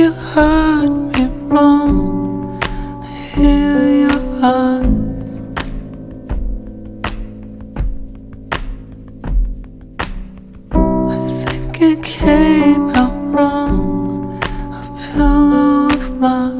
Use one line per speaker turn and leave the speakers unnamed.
you hurt me wrong, I hear your eyes. I think it came out wrong, a pillow of lies.